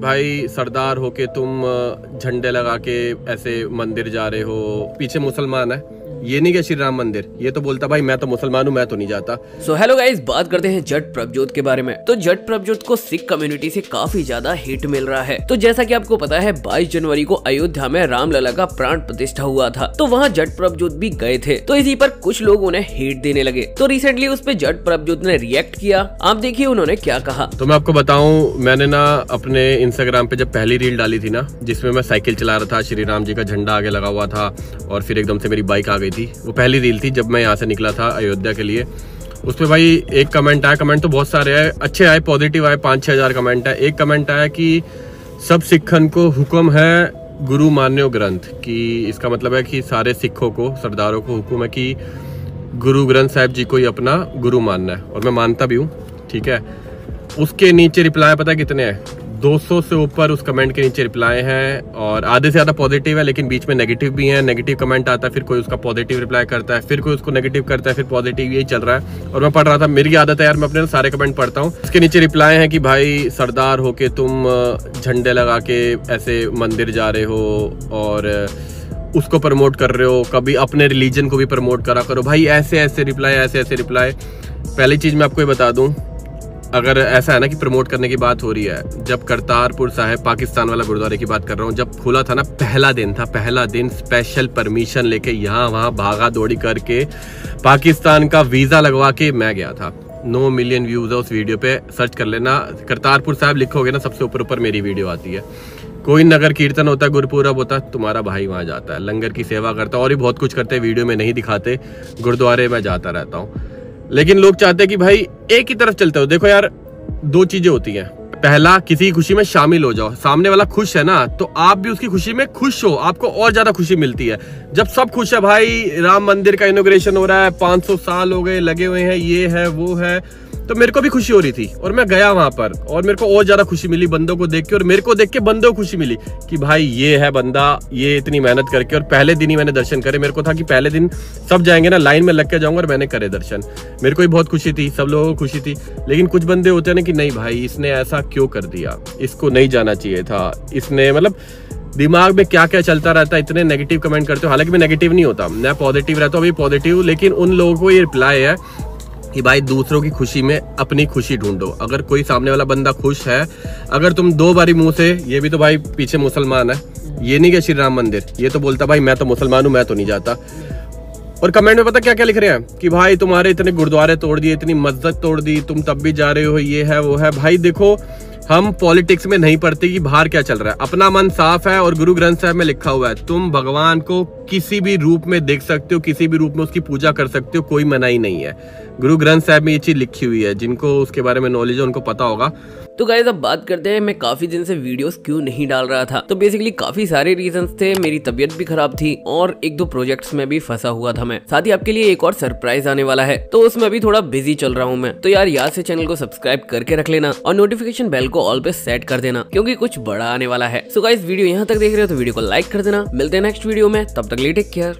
भाई सरदार हो के तुम झंडे लगा के ऐसे मंदिर जा रहे हो, पीछे मुसलमान है। ये नहीं क्या श्री राम मंदिर ये तो बोलता भाई मैं तो मुसलमान हूँ मैं तो नहीं जाता। सो हेलो गाइस बात करते हैं जट प्रभजोत के बारे में। तो जट प्रभजोत को सिख कम्युनिटी से काफ़ी ज़्यादा हिट मिल रहा है। तो जैसा कि आपको पता है 22 जनवरी को अयोध्या में रामलला का प्राण प्रतिष्ठा हुआ था। तो वहाँ जट प्रभजोत भी गए थे। तो इसी पर कुछ लोग उन्हें हेट देने लगे। तो रिसेंटली उस पर जट प्रभजोत ने रिएक्ट किया। आप देखिए उन्होंने क्या कहा। तो मैं आपको बताऊँ मैंने ना अपने इंस्टाग्राम पे जब पहली रील डाली थी ना जिसमें मैं साइकिल चला रहा था श्री राम जी का झंडा आगे लगा हुआ था और फिर एकदम से मेरी बाइक आ गई थी। वो पहली रील थी जब मैं यहाँ से निकला था अयोध्या के लिए। उस पर भाई एक कमेंट आया। कमेंट तो बहुत सारे आए। अच्छे आए पॉजिटिव आए। पाँच छः हज़ार कमेंट आए। एक कमेंट आया कि सब सिखन को हुक्म है गुरु मान्यो ग्रंथ, कि इसका मतलब है कि सारे सिखों को, सरदारों को हुक्म है कि गुरु ग्रंथ साहिब जी को ही अपना गुरु मानना है। और मैं मानता भी हूँ, ठीक है। उसके नीचे रिप्लाई पता कितने हैं 200 से ऊपर उस कमेंट के नीचे रिप्लाई हैं और आधे से ज़्यादा पॉजिटिव है, लेकिन बीच में नेगेटिव भी है। नेगेटिव कमेंट आता है, फिर कोई उसका पॉजिटिव रिप्लाई करता है, फिर कोई उसको नेगेटिव करता है, फिर पॉजिटिव यही चल रहा है। और मैं पढ़ रहा था, मेरी आदत है यार, मैं अपने सारे कमेंट पढ़ता हूँ। इसके नीचे रिप्लाई है कि, भाई, सरदार होके तुम झंडे लगा के ऐसे मंदिर जा रहे हो और उसको प्रमोट कर रहे हो। कभी अपने रिलीजन को भी प्रमोट करा करो। भाई ऐसे ऐसे रिप्लाई ऐसे ऐसे रिप्लाई पहली चीज़ मैं आपको ये बता दूँ अगर ऐसा है ना कि प्रमोट करने की बात हो रही है, जब करतारपुर साहिब पाकिस्तान वाला गुरुद्वारे की बात कर रहा हूँ, जब खुला था ना, पहला दिन था, पहला दिन स्पेशल परमिशन लेके यहाँ वहाँ भागा दौड़ी करके पाकिस्तान का वीज़ा लगवा के मैं गया था। नौ मिलियन व्यूज़ है उस वीडियो पे सर्च कर लेना। करतारपुर साहब लिखोगे ना, सबसे ऊपर ऊपर मेरी वीडियो आती है। कोई नगर कीर्तन होता है गुरपुरब होता है तुम्हारा भाई वहाँ जाता है, लंगर की सेवा करता है और भी बहुत कुछ करते हैं वीडियो में नहीं दिखाते, गुरुद्वारे में जाता रहता हूँ। लेकिन लोग चाहते हैं कि भाई, एक ही तरफ़ चलते हो। देखो यार, दो चीज़ें होती हैं। पहला, किसी की खुशी में शामिल हो जाओ। सामने वाला खुश है ना तो आप भी उसकी खुशी में खुश हो। आपको और ज़्यादा खुशी मिलती है। जब सब खुश है, भाई, राम मंदिर का इनोग्रेशन हो रहा है 500 साल हो गए, लगे हुए हैं, ये है, वो है। तो मेरे को भी खुशी हो रही थी और मैं गया वहाँ पर और मेरे को और ज़्यादा खुशी मिली बंदों को देख के और मेरे को देख के बंदों को खुशी मिली कि भाई ये है बंदा, ये इतनी मेहनत करके और पहले दिन ही मैंने दर्शन करे। मेरे को था कि पहले दिन सब जाएँगे ना, लाइन में लग के जाऊँगा और मैंने करे दर्शन। मेरे को भी बहुत खुशी थी, सब लोगों को खुशी थी। लेकिन कुछ बंदे होते हैं ना कि नहीं भाई, इसने ऐसा क्यों कर दिया? इसको नहीं जाना चाहिए था। इसने मतलब दिमाग में क्या क्या चलता रहता है, इतने नेगेटिव कमेंट करते हो। हालाँकि मैं नेगेटिव नहीं होता, मैं पॉजिटिव रहता हूँ, अभी पॉजिटिव लेकिन उन लोगों को ये रिप्लाई है कि भाई दूसरों की खुशी में अपनी खुशी ढूंढो। अगर कोई सामने वाला बंदा खुश है, अगर तुम दो बारी मुँह से, ये भी तो भाई पीछे मुसलमान है। ये नहीं क्या श्री राम मंदिर, ये तो बोलता भाई मैं तो मुसलमान हूँ, मैं तो नहीं जाता। और कमेंट में पता क्या क्या लिख रहे हैं? कि भाई तुम्हारे इतने गुरुद्वारे तोड़ दिए, इतनी मस्जिद तोड़ दी, तुम तब भी जा रहे हो, ये है, वो है। भाई देखो, हम पॉलिटिक्स में नहीं पढ़ते कि बाहर क्या चल रहा है। अपना मन साफ़ है और गुरु ग्रंथ साहब में लिखा हुआ है, तुम भगवान को किसी भी रूप में देख सकते हो, किसी भी रूप में उसकी पूजा कर सकते हो, कोई मनाही नहीं है। गुरु ग्रंथ साहब में ये चीज़ लिखी हुई है, जिनको उसके बारे में नॉलेज है, उनको पता होगा। तो गाइज़ अब बात करते हैं, मैं काफ़ी दिन से वीडियोस क्यों नहीं डाल रहा था? तो बेसिकली काफ़ी सारे रीजंस थे, मेरी तबीयत भी खराब थी और एक दो प्रोजेक्ट्स में भी फंसा हुआ था मैं। साथ ही आपके लिए एक और सरप्राइज़ आने वाला है तो उसमें भी थोड़ा बिज़ी चल रहा हूँ मैं। तो यार, याद से चैनल को सब्सक्राइब करके रख लेना और नोटिफिकेशन बेल को ऑल पे सेट कर देना, क्योंकि कुछ बड़ा आने वाला है। सो गाइज़ वीडियो यहाँ तक देख रहे हो तो वीडियो को लाइक कर देना। मिलते हैं नेक्स्ट वीडियो में, तब तक टेक केयर।